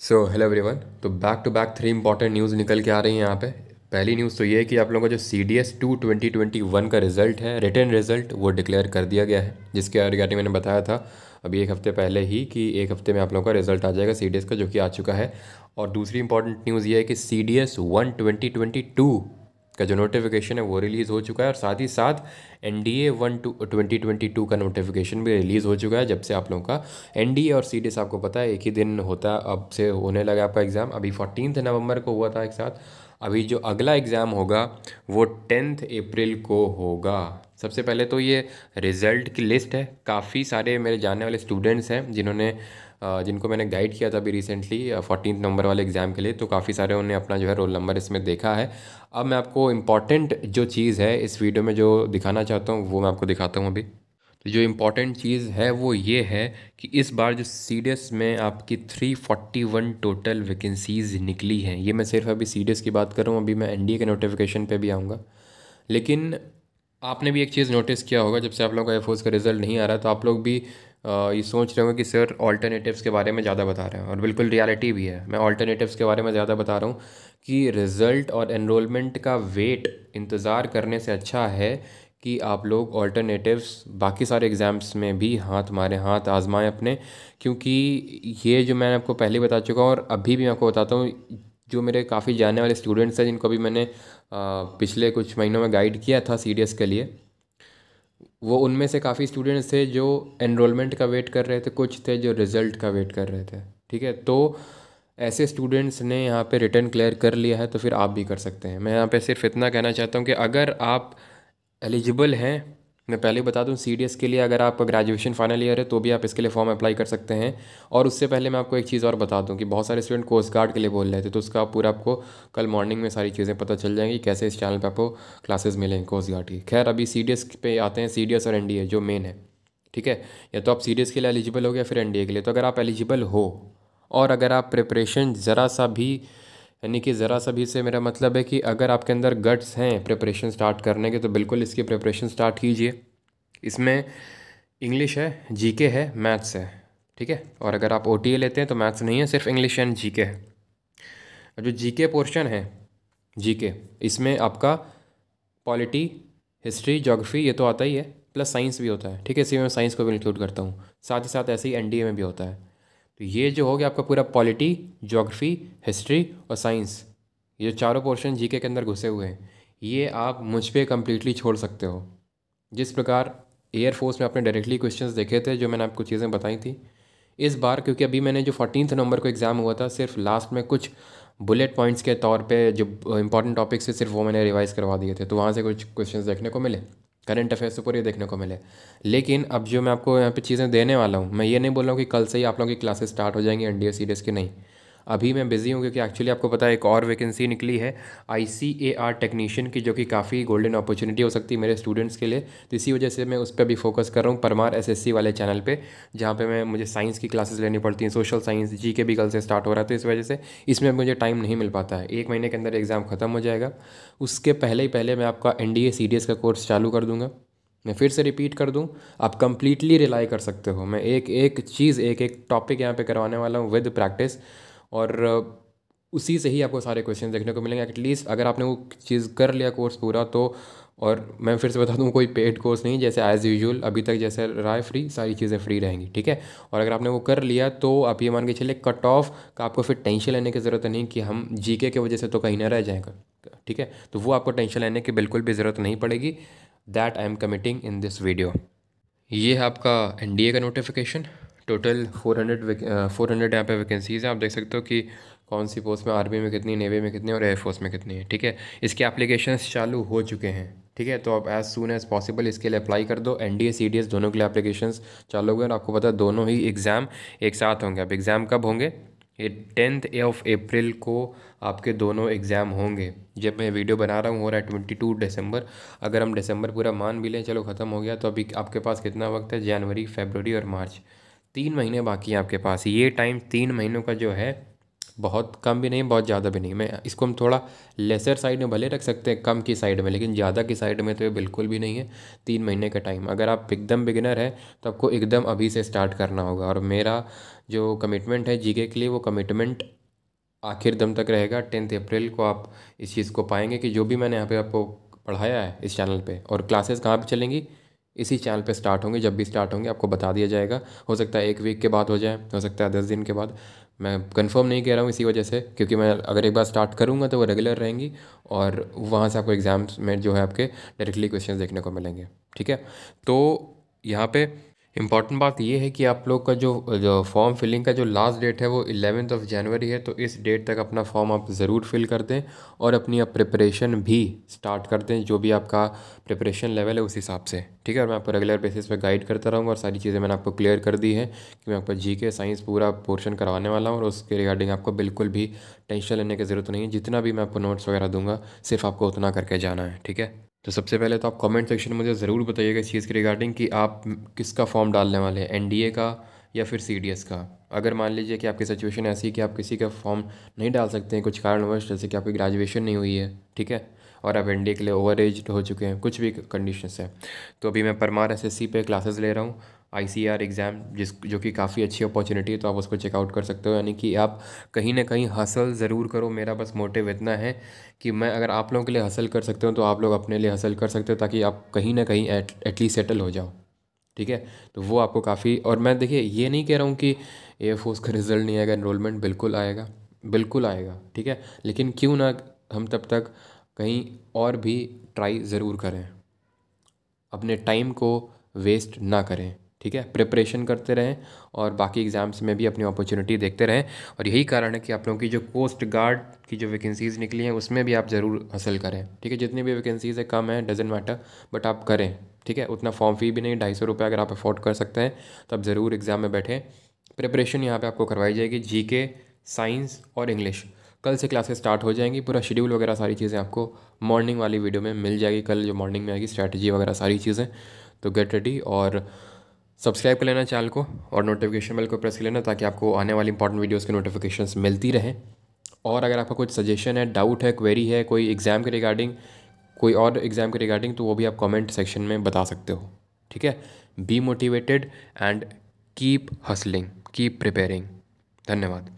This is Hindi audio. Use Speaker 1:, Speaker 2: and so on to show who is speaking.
Speaker 1: सो हेलो एवरीवन तो back to back three important news निकल के आ रही है यहाँ पे। पहली न्यूज़ तो ये है कि आप लोगों का जो C D S two twenty twenty one का रिज़ल्ट है रिटर्न रिज़ल्ट वो डिक्लेयर कर दिया गया है। जिसके रिगार्डिंग मैंने बताया था अभी एक हफ़्ते पहले ही कि एक हफ़्ते में आप लोगों का रिज़ल्ट आ जाएगा सी डी एस का, जो कि आ चुका है। और दूसरी इंपॉर्टेंट न्यूज़ ये है कि C D S one twenty twenty two का जो नोटिफिकेशन है वो रिलीज़ हो चुका है और साथ ही साथ N D A one two twenty twenty two का नोटिफिकेशन भी रिलीज़ हो चुका है, जब से आप लोगों का एन डी ए और सी डी एस आपको पता है, एक ही दिन होता है अब से होने लगा आपका एग्ज़ाम अभी फोर्टीन नवंबर को हुआ था एक साथ। अभी जो अगला एग्ज़ाम होगा, वो टेंथ अप्रैल को होगा। सबसे पहले तो ये रिज़ल्ट की लिस्ट है। काफ़ी सारे मेरे जानने वाले स्टूडेंट्स हैं, जिन्होंने जिनको मैंने गाइड किया था अभी रिसेंटली फोर्टीन नंबर वाले एग्ज़ाम के लिए तो काफ़ी सारे उन्होंने अपना जो है रोल नंबर इसमें देखा है। अब मैं आपको इंपॉर्टेंट जो चीज़ है इस वीडियो में जो दिखाना चाहता हूँ, वो मैं आपको दिखाता हूँ अभी। तो जो इंपॉर्टेंट चीज़ है, वो ये है कि इस बार जो सीडीएस में आपकी three forty one total vacancies निकली हैं। ये मैं सिर्फ़ अभी सीडीएस की बात करूँ अभी मैं NDA के नोटिफिकेशन पर भी आऊँगा। लेकिन आपने भी एक चीज़ नोटिस किया होगा, जब से आप लोगों का एफोर्स का रिज़ल्ट नहीं आ रहा तो आप लोग भी ये सोच रहे होंगे कि सर ऑल्टरनेटिव्स के बारे में ज़्यादा बता रहे हैं। और बिल्कुल रियलिटी भी है। मैं ऑल्टरनेटिव्स के बारे में ज़्यादा बता रहा हूँ कि रिज़ल्ट और एनरोलमेंट का वेट इंतज़ार करने से अच्छा है कि आप लोग ऑल्टरनेटिव्स बाकी सारे एग्ज़ाम्स में भी हाथ मारें, हाथ आजमाएँ अपने। क्योंकि ये जो मैंने आपको पहले बता चुका हूँ और अभी भी मैं आपको बताता हूँ जो मेरे काफ़ी जाने वाले स्टूडेंट्स हैं, जिनको भी मैंने पिछले कुछ महीनों में गाइड किया था सीडीएस के लिए, वो उनमें से काफ़ी स्टूडेंट्स थे जो एनरोलमेंट का वेट कर रहे थे, कुछ थे जो रिज़ल्ट का वेट कर रहे थे, ठीक है? तो ऐसे स्टूडेंट्स ने यहाँ पे रिटर्न क्लियर कर लिया है तो फिर आप भी कर सकते हैं। मैं यहाँ पे सिर्फ़ इतना कहना चाहता हूँ कि अगर आप एलिजिबल हैं मैं पहले ही बता दूँ सीडीएस के लिए अगर आप ग्रेजुएशन फाइनल ईयर है तो भी आप इसके लिए फॉर्म अप्लाई कर सकते हैं। और उससे पहले मैं आपको एक चीज़ और बता दूँ कि बहुत सारे स्टूडेंट कोस्ट गार्ड के लिए बोल रहे थे तो उसका पूरा आपको कल मॉर्निंग में सारी चीज़ें पता चल जाएँगी, कैसे इस चैनल पर आपको क्लासेस मिलेंगे कोस्ट गार्ड की। खैर, अभी सीडीएस पे आते हैं सीडीएस और एनडीए जो मेन है, ठीक है? या तो आप सीडीएस के लिए एलिजिबल हो गया, फिर एनडीए के लिए। तो अगर आप एलिजिबल हो, और अगर आप प्रिपरेशन ज़रा सा भी यानी कि ज़रा सा भी से मेरा मतलब है कि अगर आपके अंदर गट्स हैं प्रिपरेशन स्टार्ट करने के तो बिल्कुल इसकी प्रिपरेशन स्टार्ट कीजिए। इसमें इंग्लिश है, जीके है, मैथ्स है, ठीक है? और अगर आप ओ लेते हैं तो मैथ्स नहीं है, सिर्फ़ इंग्लिश एंड जीके है। जो जीके पोर्शन है, जीके, इसमें आपका पॉलिटी, हिस्ट्री जोग्राफी ये तो आता ही है, प्लस साइंस भी होता है, ठीक है? इसी में साइंस को भी इंक्लूड करता हूँ। साथ ही साथ ऐसे ही एनडीए में भी होता है। तो ये जो हो गया आपका पूरा पॉलिटी जोग्राफी हिस्ट्री और साइंस, ये चारों पोर्शन जीके के अंदर घुसे हुए हैं। ये आप मुझ पर कम्प्लीटली छोड़ सकते हो। जिस प्रकार एयरफोर्स में आपने डायरेक्टली क्वेश्चंस देखे थे, जो मैंने आपको चीज़ें बताई थी, इस बार क्योंकि अभी मैंने जो फोर्टीन नंबर को एग्ज़ाम हुआ था, सिर्फ़ लास्ट में कुछ बुलेट पॉइंट्स के तौर पे जो इंपॉर्टेंट टॉपिक्स थे, सिर्फ़ वो मैंने रिवाइज़ करवा दिए थे। तो वहाँ से कुछ क्वेश्चंस देखने को मिले। करंट अफेयर्स से पूरे देखने को मिले। लेकिन अब जो मैं आपको यहाँ पे चीज़ें देने वाला हूँ, मैं ये नहीं बोल रहा हूँ कि कल से ही आप लोगों की क्लासेस स्टार्ट हो जाएँगी एन डी एस की, नहीं। अभी मैं बिज़ी हूँ क्योंकि एक्चुअली आपको पता है एक और वैकेंसी निकली है आई सी ए आर टेक्नीशियन की, जो कि काफ़ी गोल्डन अपॉर्चुनिटी हो सकती है मेरे स्टूडेंट्स के लिए। तो इसी वजह से मैं उस पर भी फोकस कर रहा हूँ, परमार एस एस सी वाले चैनल पर जहाँ पर मैं, मुझे साइंस की क्लासेस लेनी पड़ती हैं सोशल साइंस जी के भी कल से स्टार्ट हो रहा है। तो इस वजह से इसमें मुझे टाइम नहीं मिल पाता है। एक महीने के अंदर एग्ज़ाम ख़त्म हो जाएगा। उसके पहले ही पहले मैं आपका N D A C D S का कोर्स चालू कर दूँगा। मैं फिर से रिपीट कर दूँ। आप कंप्लीटली रिलाई कर सकते हो। मैं एक एक चीज़, एक एक टॉपिक यहाँ पे करवाने वाला हूँ विद प्रैक्टिस और उसी से ही आपको सारे क्वेश्चन देखने को मिलेंगे। एटलीस्ट अगर आपने वो चीज़ कर लिया कोर्स पूरा तो और मैं फिर से बता दूँ, कोई पेड कोर्स नहीं, जैसे एज़ यूजल अभी तक जैसे है फ्री सारी चीज़ें फ्री रहेंगी, ठीक है? और अगर आपने वो कर लिया तो आप ये मान के चलिए कट ऑफ़ का आपको फिर टेंशन लेने की ज़रूरत नहीं कि हम जी के वजह से तो कहीं ना रह जाएगा ठीक है? तो वो आपको टेंशन लेने की बिल्कुल भी ज़रूरत नहीं पड़ेगी। That I am committing in this video ये है आपका एनडीए का notification total four hundred four hundred यहाँ पे वैकेंसीज़ हैं। आप देख सकते हो कि कौन सी पोस्ट में आर्मी में कितनी नेवी में कितनी और एयरफोर्स में कितनी है, ठीक है? इसके एप्लीकेशन चालू हो चुके हैं, ठीक है? तो आप एज़ सुन एज़ पॉसिबल इसके लिए अप्लाई कर दो। एन डी दोनों के लिए एप्लीकेशन चालू हो। गए और आपको पता है दोनों ही एग्ज़ाम एक साथ होंगे। अब एग्ज़ाम कब होंगे? ये टेंथ ऑफ़ अप्रैल को आपके दोनों एग्ज़ाम होंगे। जब मैं वीडियो बना रहा हूँ, हो रहा है ट्वेंटी टू दिसंबर अगर हम दिसंबर पूरा मान भी लें, चलो ख़त्म हो गया तो अभी आपके पास कितना वक्त है? जनवरी फेबररी और मार्च तीन महीने बाकी हैं आपके पास। ये टाइम तीन महीनों का जो है, बहुत कम भी नहीं, बहुत ज़्यादा भी नहीं। मैं इसको हम थोड़ा लेसर साइड में भले रख सकते हैं, कम की साइड में, लेकिन ज़्यादा की साइड में तो ये बिल्कुल भी नहीं है, तीन महीने का टाइम अगर आप एकदम बिगिनर है तो आपको एकदम अभी से स्टार्ट करना होगा। और मेरा जो कमिटमेंट है जी के लिए, वो कमिटमेंट आखिर दम तक रहेगा। टेंथ अप्रैल को आप इस चीज़ को पाएँगे कि जो भी मैंने यहाँ पे आपको पढ़ाया है इस चैनल पे, और क्लासेस कहाँ पे चलेंगी? इसी चैनल पे स्टार्ट होंगे, जब भी स्टार्ट होंगे, आपको बता दिया जाएगा। हो सकता है एक वीक के बाद हो जाए, हो सकता है दस दिन के बाद। मैं कंफर्म नहीं कह रहा हूँ इसी वजह से, क्योंकि मैं अगर एक बार स्टार्ट करूँगा तो वो रेगुलर रहेंगी और वहाँ से आपको एग्ज़ाम्स में जो है आपके डायरेक्टली क्वेश्चन देखने को मिलेंगे, ठीक है? तो यहाँ पे इंपॉर्टेंट बात यह है कि आप लोग का जो जो फॉर्म फिलिंग का जो लास्ट डेट है वो इलेवेंथ ऑफ़ जनवरी है तो इस डेट तक अपना फॉर्म आप ज़रूर फिल कर दें और अपनी आप प्रिपरेशन भी स्टार्ट कर दें, जो भी आपका प्रिपरेशन लेवल है उस हिसाब से। ठीक है? और मैं आपको रेगुलर बेसिस पे गाइड करता रहूँगा और सारी चीज़ें मैंने आपको क्लियर कर दी है कि मैं आपको जी के साइंस पूरा पोर्शन करवाने वाला हूँ और उसके रिगार्डिंग आपको बिल्कुल भी टेंशन लेने की ज़रूरत नहीं है। जितना भी मैं आपको नोट्स वगैरह दूँगा, सिर्फ़ आपको उतना करके जाना है। ठीक है? तो सबसे पहले तो आप कमेंट सेक्शन में मुझे ज़रूर बताइएगा इस चीज़ के रिगार्डिंग कि आप किसका फॉर्म डालने वाले हैं एनडीए का या फिर सीडीएस का? अगर मान लीजिए कि आपकी सिचुएशन ऐसी है कि आप किसी का फॉर्म नहीं डाल सकते हैं कुछ कारणवश, जैसे कि आपकी ग्रेजुएशन नहीं हुई है, ठीक है? और आप एन के लिए ओवर एज हो चुके हैं, कुछ भी कंडीशन है। तो अभी मैं परमार एस पे क्लासेस ले रहा हूँ आईसीआर एग्ज़ाम जिस, जो कि काफ़ी अच्छी अपॉर्चुनिटी है तो आप उसको चेकआउट कर सकते हो। यानी कि आप कहीं ना कहीं हसल ज़रूर करो, मेरा बस मोटिव इतना है कि मैं अगर आप लोगों के लिए हसल कर सकते हो तो आप लोग अपने लिए हसल कर सकते हो, ताकि आप कहीं ना कहीं एटलीस्ट सेटल हो जाओ। ठीक है? तो वो आपको काफ़ी, और मैं देखिए, ये नहीं कह रहा हूँ कि ए एयरफोर्स का रिज़ल्ट नहीं आएगा इनरोलमेंट बिल्कुल आएगा बिल्कुल आएगा। ठीक है? लेकिन क्यों ना हम तब तक कहीं और भी ट्राई ज़रूर करें। अपने टाइम को वेस्ट ना करें, ठीक है? प्रिपरेशन करते रहें और बाकी एग्ज़ाम्स में भी अपनी अपॉर्चुनिटी देखते रहें और यही कारण है कि आप लोगों की जो कोस्ट गार्ड की जो वैकेंसीज़ निकली हैं, उसमें भी आप ज़रूर हासिल करें, ठीक है? जितनी भी वैकेंसीज़ है, कम है डजेंट मैटर बट आप करें, ठीक है? उतना फॉर्म फ़ी भी नहीं, ढाई सौ रुपये अगर आप अफोर्ड कर सकते हैं तो आप ज़रूर एग्ज़ाम में बैठें। प्रिपरेशन यहाँ पर आपको करवाई जाएगी जी साइंस और इंग्लिश कल से क्लासेस स्टार्ट हो जाएँगी, पूरा शेड्यूल वगैरह सारी चीज़ें आपको मॉर्निंग वाली वीडियो में मिल जाएगी। कल जो मॉर्निंग में आएगी स्ट्रैटेजी वगैरह सारी चीज़ें। तो गेट रेडी और सब्सक्राइब कर लेना चैनल को और नोटिफिकेशन बेल को प्रेस कर लेना ताकि आपको आने वाली इंपॉर्टेंट वीडियोज़ की नोटिफिकेशन मिलती रहें। और अगर आपका कुछ सजेशन है डाउट है क्वेरी है, कोई एग्ज़ाम के रिगार्डिंग कोई और एग्ज़ाम के रिगार्डिंग तो वो भी आप कमेंट सेक्शन में बता सकते हो। ठीक है? Be motivated and keep hustling keep preparing धन्यवाद।